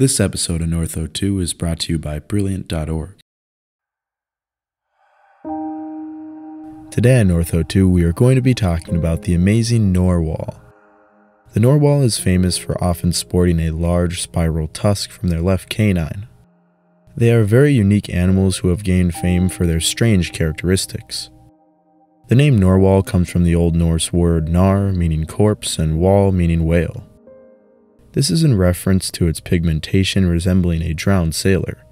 This episode of North02 is brought to you by Brilliant.org. Today on North02, we are going to be talking about the amazing Narwhal. The Narwhal is famous for often sporting a large spiral tusk from their left canine. They are very unique animals who have gained fame for their strange characteristics. The name Narwhal comes from the Old Norse word nar, meaning corpse, and wall, meaning whale. This is in reference to its pigmentation resembling a drowned sailor.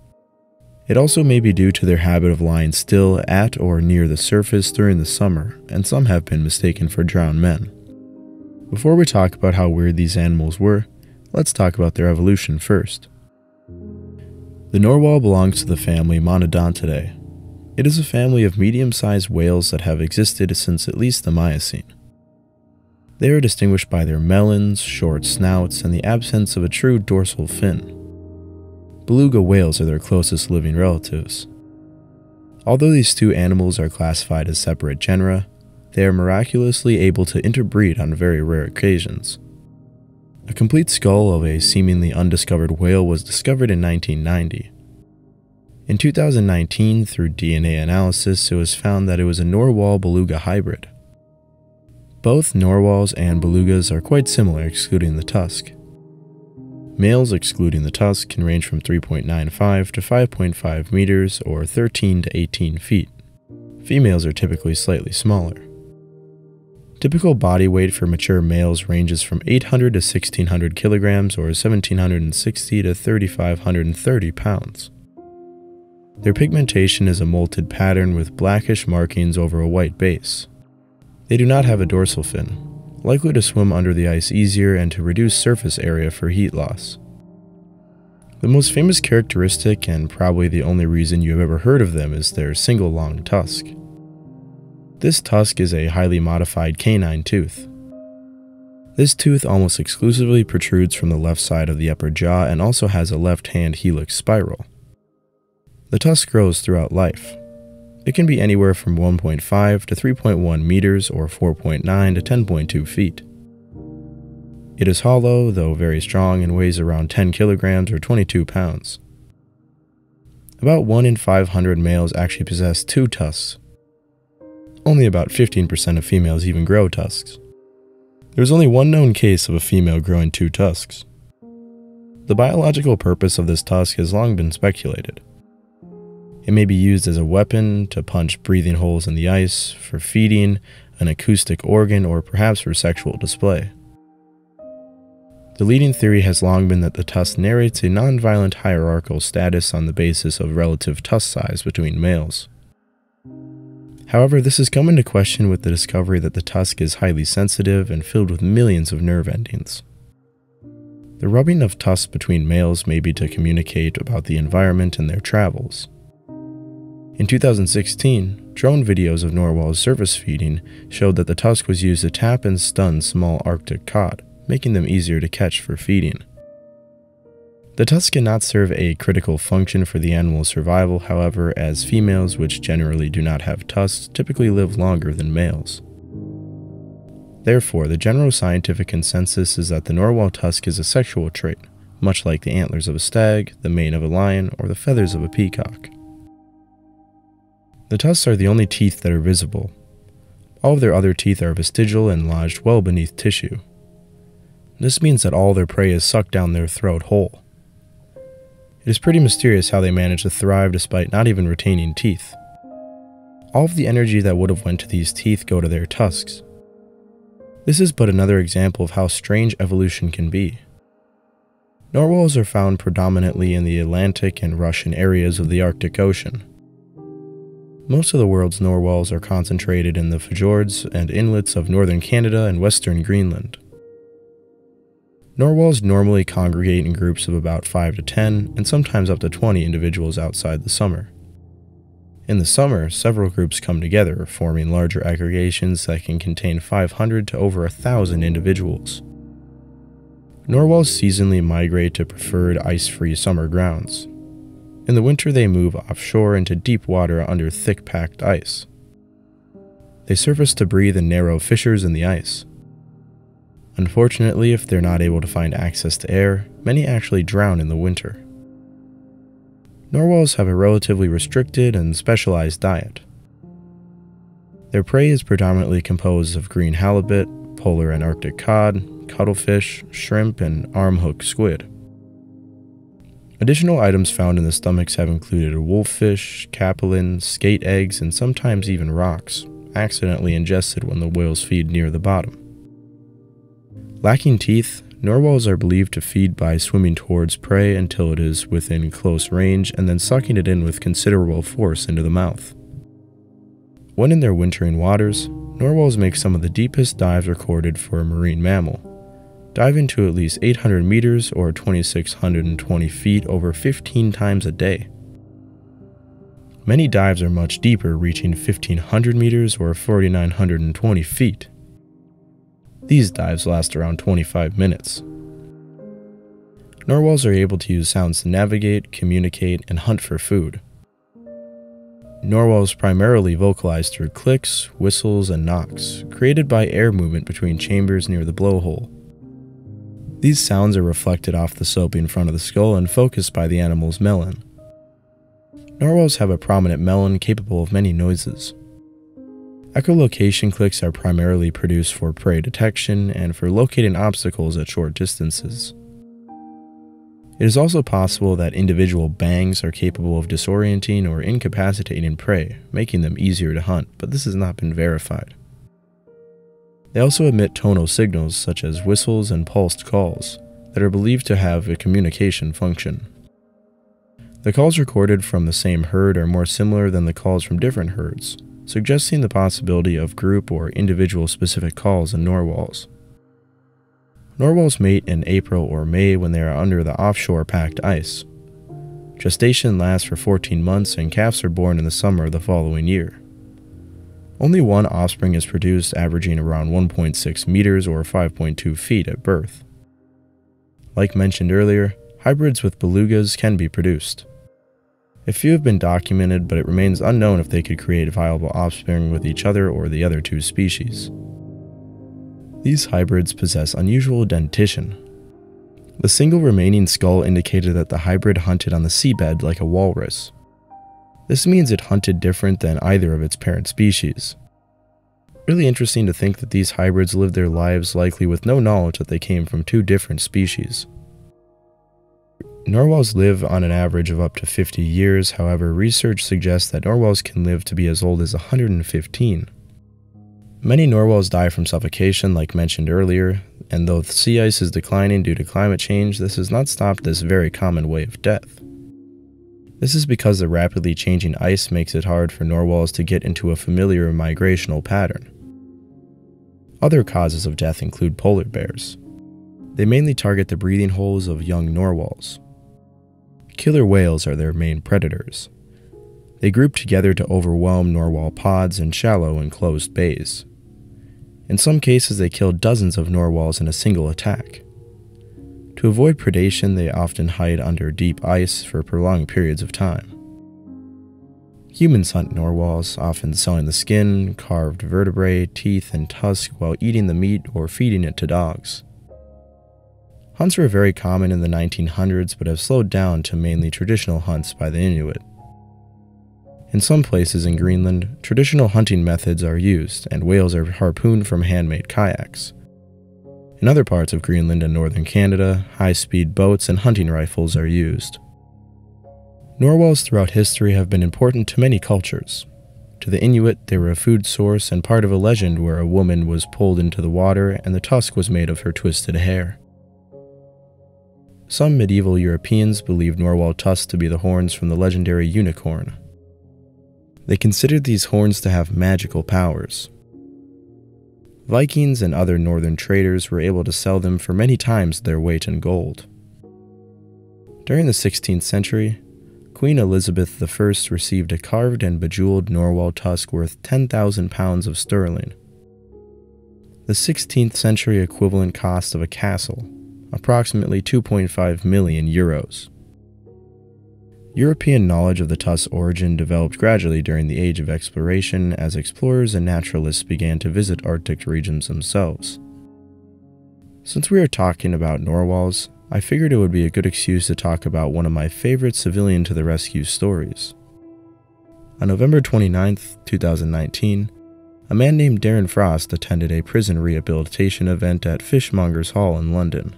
It also may be due to their habit of lying still at or near the surface during the summer, and some have been mistaken for drowned men. Before we talk about how weird these animals were, let's talk about their evolution first. The narwhal belongs to the family Monodontidae. It is a family of medium sized whales that have existed since at least the Miocene. They are distinguished by their melons, short snouts, and the absence of a true dorsal fin. Beluga whales are their closest living relatives. Although these two animals are classified as separate genera, they are miraculously able to interbreed on very rare occasions. A complete skull of a seemingly undiscovered whale was discovered in 1990. In 2019, through DNA analysis, it was found that it was a narwhal beluga hybrid. Both narwhals and belugas are quite similar excluding the tusk. Males excluding the tusk can range from 3.95 to 5.5 meters or 13 to 18 feet. Females are typically slightly smaller. Typical body weight for mature males ranges from 800 to 1600 kilograms or 1760 to 3530 pounds. Their pigmentation is a molted pattern with blackish markings over a white base. They do not have a dorsal fin, likely to swim under the ice easier and to reduce surface area for heat loss. The most famous characteristic, and probably the only reason you have ever heard of them, is their single long tusk. This tusk is a highly modified canine tooth. This tooth almost exclusively protrudes from the left side of the upper jaw and also has a left hand helix spiral. The tusk grows throughout life, it can be anywhere from 1.5 to 3.1 meters or 4.9 to 10.2 feet. It is hollow, though very strong, and weighs around 10 kilograms or 22 pounds. About 1 in 500 males actually possess two tusks. Only about 15% of females even grow tusks. There is only one known case of a female growing two tusks. The biological purpose of this tusk has long been speculated. It may be used as a weapon to punch breathing holes in the ice, for feeding, an acoustic organ, or perhaps for sexual display. The leading theory has long been that the tusk narrates a nonviolent hierarchical status on the basis of relative tusk size between males. However, this has come into question with the discovery that the tusk is highly sensitive and filled with millions of nerve endings. The rubbing of tusks between males may be to communicate about the environment and their travels. In 2016, drone videos of narwhals surface feeding showed that the tusk was used to tap and stun small Arctic cod, making them easier to catch for feeding. The tusk cannot serve a critical function for the animal's survival, however, as females, which generally do not have tusks, typically live longer than males. Therefore, the general scientific consensus is that the narwhal tusk is a sexual trait, much like the antlers of a stag, the mane of a lion, or the feathers of a peacock. The tusks are the only teeth that are visible. All of their other teeth are vestigial and lodged well beneath tissue. This means that all their prey is sucked down their throat whole. It is pretty mysterious how they manage to thrive despite not even retaining teeth. All of the energy that would have went to these teeth go to their tusks. This is but another example of how strange evolution can be. Narwhals are found predominantly in the Atlantic and Russian areas of the Arctic Ocean. Most of the world's narwhals are concentrated in the fjords and inlets of northern Canada and western Greenland. Narwhals normally congregate in groups of about 5 to 10 and sometimes up to 20 individuals outside the summer. In the summer, several groups come together, forming larger aggregations that can contain 500 to over 1,000 individuals. Narwhals seasonally migrate to preferred ice free summer grounds, in the winter, they move offshore into deep water under thick packed ice. They surface to breathe in narrow fissures in the ice. Unfortunately, if they're not able to find access to air, many actually drown in the winter. Narwhals have a relatively restricted and specialized diet. Their prey is predominantly composed of green halibut, polar and arctic cod, cuttlefish, shrimp, and armhook squid. Additional items found in the stomachs have included wolffish, capelin, skate eggs, and sometimes even rocks, accidentally ingested when the whales feed near the bottom. Lacking teeth, narwhals are believed to feed by swimming towards prey until it is within close range and then sucking it in with considerable force into the mouth. When in their wintering waters, narwhals make some of the deepest dives recorded for a marine mammal, diving into at least 800 meters or 2,620 feet over 15 times a day. Many dives are much deeper, reaching 1,500 meters or 4,920 feet. These dives last around 25 minutes. Narwhals are able to use sounds to navigate, communicate, and hunt for food. Narwhals primarily vocalize through clicks, whistles, and knocks, created by air movement between chambers near the blowhole. These sounds are reflected off the soap in front of the skull and focused by the animal's melon. Narwhals have a prominent melon capable of many noises. Echolocation clicks are primarily produced for prey detection and for locating obstacles at short distances. It is also possible that individual bangs are capable of disorienting or incapacitating prey, making them easier to hunt, but this has not been verified. They also emit tonal signals such as whistles and pulsed calls that are believed to have a communication function. The calls recorded from the same herd are more similar than the calls from different herds, suggesting the possibility of group or individual specific calls in narwhals. Narwhals mate in April or May when they are under the offshore packed ice. Gestation lasts for 14 months and calves are born in the summer of the following year. Only one offspring is produced, averaging around 1.6 meters or 5.2 feet at birth. Like mentioned earlier, hybrids with belugas can be produced. A few have been documented, but it remains unknown if they could create viable offspring with each other or the other two species. These hybrids possess unusual dentition. The single remaining skull indicated that the hybrid hunted on the seabed like a walrus, this means it hunted different than either of its parent species. Really interesting to think that these hybrids lived their lives likely with no knowledge that they came from two different species. Narwhals live on an average of up to 50 years, however, research suggests that narwhals can live to be as old as 115. Many narwhals die from suffocation, like mentioned earlier, and though sea ice is declining due to climate change, this has not stopped this very common way of death. This is because the rapidly changing ice makes it hard for narwhals to get into a familiar migrational pattern. Other causes of death include polar bears. They mainly target the breathing holes of young narwhals. Killer whales are their main predators. They group together to overwhelm narwhal pods in shallow enclosed bays. In some cases, they kill dozens of narwhals in a single attack. To avoid predation, they often hide under deep ice for prolonged periods of time. Humans hunt narwhals, often selling the skin, carved vertebrae, teeth, and tusk while eating the meat or feeding it to dogs. Hunts were very common in the 1900s but have slowed down to mainly traditional hunts by the Inuit. In some places in Greenland, traditional hunting methods are used and whales are harpooned from handmade kayaks. In other parts of Greenland and northern Canada, high speed boats and hunting rifles are used. Narwhals throughout history have been important to many cultures. To the Inuit, they were a food source and part of a legend where a woman was pulled into the water and the tusk was made of her twisted hair. Some medieval Europeans believed narwhal tusks to be the horns from the legendary unicorn. They considered these horns to have magical powers, Vikings and other northern traders were able to sell them for many times their weight in gold. During the 16th century, Queen Elizabeth I received a carved and bejeweled narwhal tusk worth 10,000 pounds of sterling. The 16th century equivalent cost of a castle, approximately 2.5 million euros. European knowledge of the tusk's origin developed gradually during the age of exploration as explorers and naturalists began to visit Arctic regions themselves. Since we are talking about narwhals, I figured it would be a good excuse to talk about one of my favorite civilian to the rescue stories. On November 29, 2019, a man named Darryn Frost attended a prison rehabilitation event at Fishmongers Hall in London.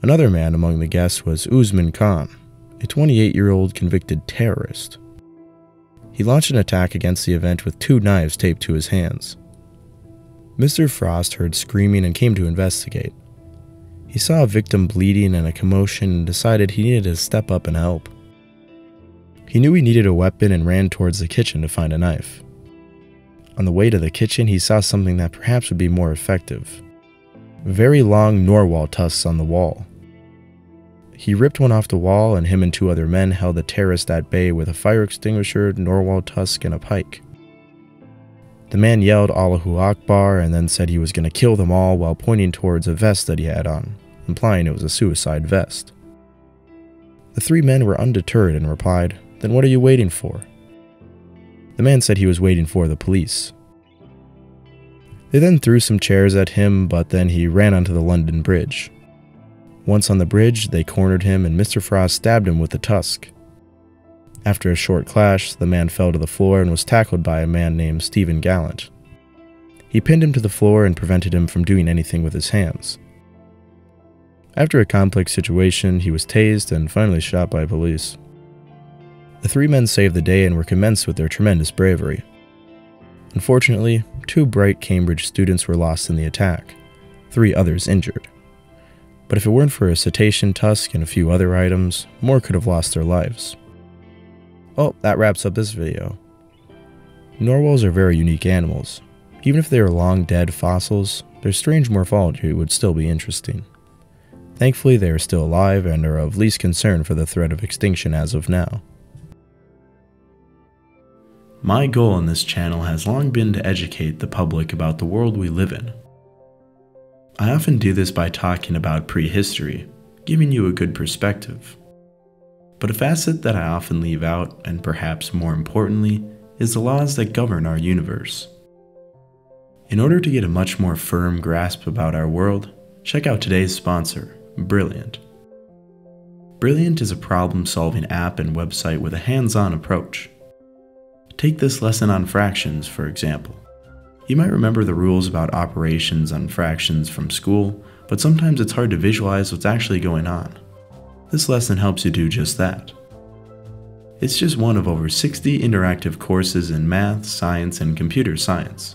Another man among the guests was Usman Khan, a 28 year old convicted terrorist. He launched an attack against the event with two knives taped to his hands. Mr. Frost heard screaming and came to investigate. He saw a victim bleeding and a commotion and decided he needed to step up and help. He knew he needed a weapon and ran towards the kitchen to find a knife. On the way to the kitchen, he saw something that perhaps would be more effective very long narwhal tusks on the wall. He ripped one off the wall, and him and two other men held the terrorist at bay with a fire extinguisher, narwhal tusk, and a pike. The man yelled Allahu Akbar and then said he was going to kill them all while pointing towards a vest that he had on, implying it was a suicide vest. The three men were undeterred and replied, Then what are you waiting for? The man said he was waiting for the police. They then threw some chairs at him, but then he ran onto the London Bridge. Once on the bridge, they cornered him and Mr. Frost stabbed him with the tusk. After a short clash, the man fell to the floor and was tackled by a man named Steven Gallant. He pinned him to the floor and prevented him from doing anything with his hands. After a complex situation, he was tased and finally shot by police. The three men saved the day and were commenced with their tremendous bravery. Unfortunately, two bright Cambridge students were lost in the attack, three others injured. But if it weren't for a cetacean tusk and a few other items, more could have lost their lives. Oh, that wraps up this video. Narwhals are very unique animals. Even if they are long dead fossils, their strange morphology would still be interesting. Thankfully, they are still alive and are of least concern for the threat of extinction as of now. My goal on this channel has long been to educate the public about the world we live in. I often do this by talking about prehistory, giving you a good perspective. But a facet that I often leave out, and perhaps more importantly, is the laws that govern our universe. In order to get a much more firm grasp about our world, check out today's sponsor, Brilliant. Brilliant is a problem solving app and website with a hands on approach. Take this lesson on fractions, for example. You might remember the rules about operations on fractions from school, but sometimes it's hard to visualize what's actually going on. This lesson helps you do just that. It's just one of over 60 interactive courses in math, science, and computer science.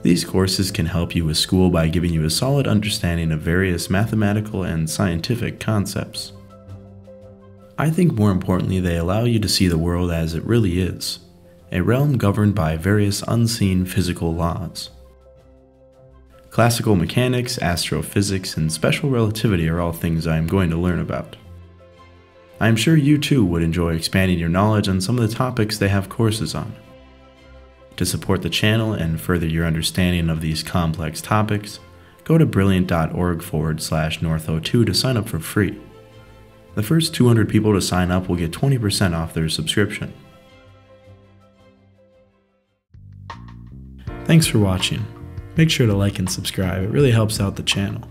These courses can help you with school by giving you a solid understanding of various mathematical and scientific concepts. I think more importantly, they allow you to see the world as it really is a realm governed by various unseen physical laws. Classical mechanics, astrophysics, and special relativity are all things I am going to learn about. I am sure you too would enjoy expanding your knowledge on some of the topics they have courses on. To support the channel and further your understanding of these complex topics, go to brilliant.org forward slash north02 to sign up for free. The first 200 people to sign up will get 20% off their subscription. Thanks for watching. Make sure to like and subscribe, it really helps out the channel.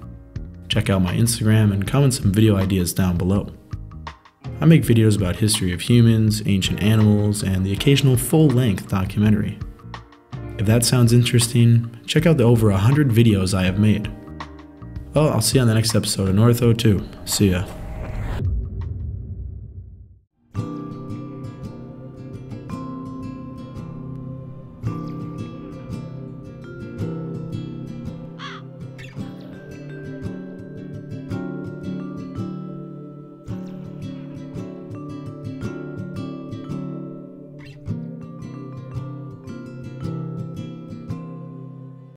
Check out my Instagram and comment some video ideas down below. I make videos about history of humans, ancient animals, and the occasional full-length documentary. If that sounds interesting, check out the over 100 videos I have made. Well, I'll see you on the next episode of North 02. See ya.